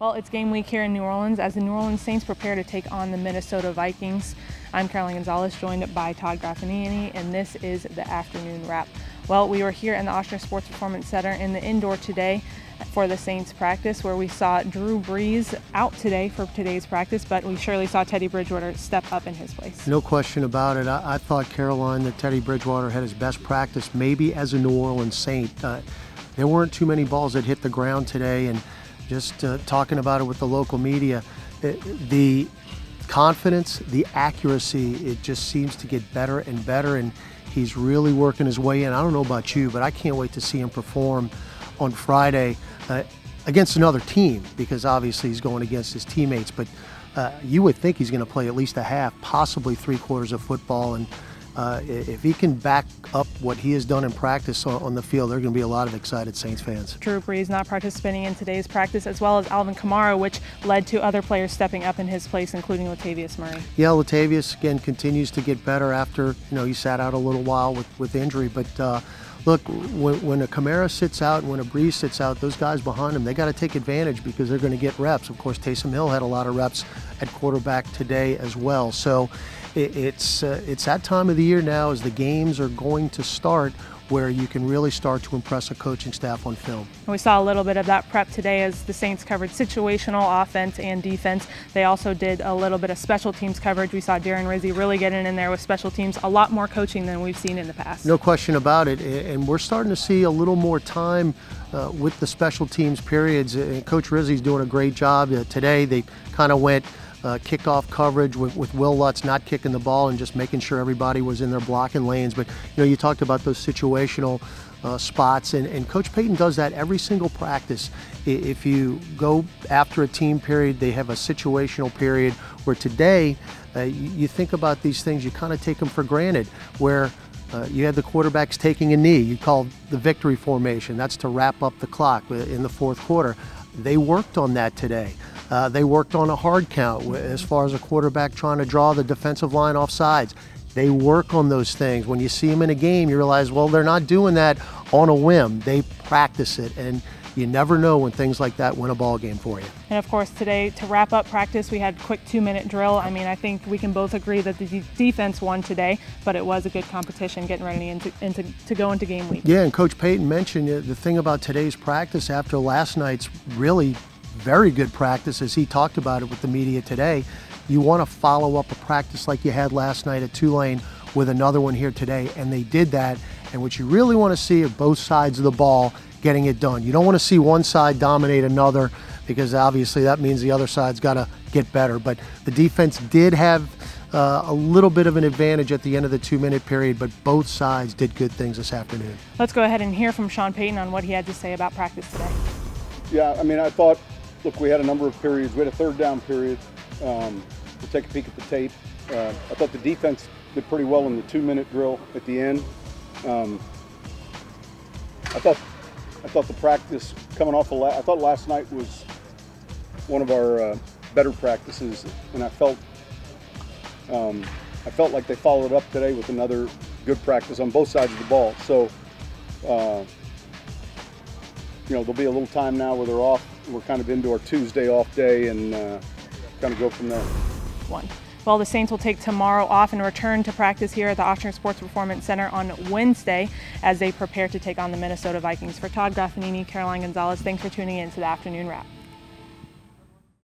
Well, it's game week here in New Orleans as the New Orleans Saints prepare to take on the Minnesota Vikings. I'm Caroline Gonzalez, joined by Todd Graffagnini, and this is the afternoon wrap. Well, we were here in the Ochsner Sports Performance Center in the indoor today for the Saints practice, where we saw Drew Brees out today for today's practice, but we surely saw Teddy Bridgewater step up in his place. No question about it. I, I thought, Caroline, that Teddy Bridgewater had his best practice, maybe as a New Orleans Saint. Uh, there weren't too many balls that hit the ground today, and just uh, talking about it with the local media, it, the confidence, the accuracy, it just seems to get better and better. And he's really working his way in. I don't know about you, but I can't wait to see him perform on Friday uh, against another team because obviously he's going against his teammates. But uh, you would think he's going to play at least a half, possibly three quarters of football. And uh, if he can back up what he has done in practice on, on the field, there are going to be a lot of excited Saints fans. Drew Brees not participating in today's practice, as well as Alvin Kamara, which led to other players stepping up in his place, including Latavius Murray. Yeah, Latavius again continues to get better after you know he sat out a little while with with injury, but. Uh, look, when, when, a Kamara sits out and when a Brees sits out, those guys behind him, they got to take advantage because they're going to get reps. Of course, Taysom Hill had a lot of reps at quarterback today as well. So it, it's uh, it's that time of the year now as the games are going to start where you can really start to impress a coaching staff on film. We saw a little bit of that prep today as the Saints covered situational offense and defense. They also did a little bit of special teams coverage. We saw Darren Rizzi really getting in there with special teams, a lot more coaching than we've seen in the past. No question about it. And we're starting to see a little more time uh, with the special teams periods. And Coach Rizzi's doing a great job. Uh, today they kind of went uh, kickoff coverage with, with Wil Lutz not kicking the ball and just making sure everybody was in their blocking lanes. But you know, you talked about those situational uh, spots, and, and Coach Payton does that every single practice. If you go after a team period, they have a situational period where today uh, you, you, think about these things, you kind of take them for granted. Where uh, you had the quarterbacks taking a knee, you called the victory formation. That's to wrap up the clock uh, in the fourth quarter. They worked on that today. Uh, they worked on a hard count as far as a quarterback trying to draw the defensive line off sides. They work on those things. When you see them in a game, you realize, well, they're not doing that on a whim. They practice it, and you never know when things like that win a ball game for you. And of course, today to wrap up practice, we had quick two-minute drill. I mean, I think we can both agree that the defense won today, but it was a good competition getting ready into, into to go into game week. Yeah, and Coach Payton mentioned the thing about today's practice after last night's really very good practice, as he talked about it with the media today. You want to follow up a practice like you had last night at Tulane with another one here today, and they did that. And what you really want to see are both sides of the ball getting it done. You don't want to see one side dominate another because obviously that means the other side's got to get better. But the defense did have uh, a little bit of an advantage at the end of the two minute period, but both sides did good things this afternoon. Let's go ahead and hear from Sean Payton on what he had to say about practice today. Yeah, I mean, I thought look, we had a number of periods. We had a third down period. Um, we'll take a peek at the tape. Uh, I thought the defense did pretty well in the two-minute drill at the end. Um, I thought I thought the practice coming off of la- I thought last night was one of our uh, better practices, and I felt um, I felt like they followed up today with another good practice on both sides of the ball. So. Uh, you know, there'll be a little time now where they're off. We're kind of into our Tuesday off day and uh, kind of go from there. One. Well, the Saints will take tomorrow off and return to practice here at the Ochsner Sports Performance Center on Wednesday as they prepare to take on the Minnesota Vikings. For Todd Graffagnini, Caroline Gonzalez, thanks for tuning in to the afternoon wrap.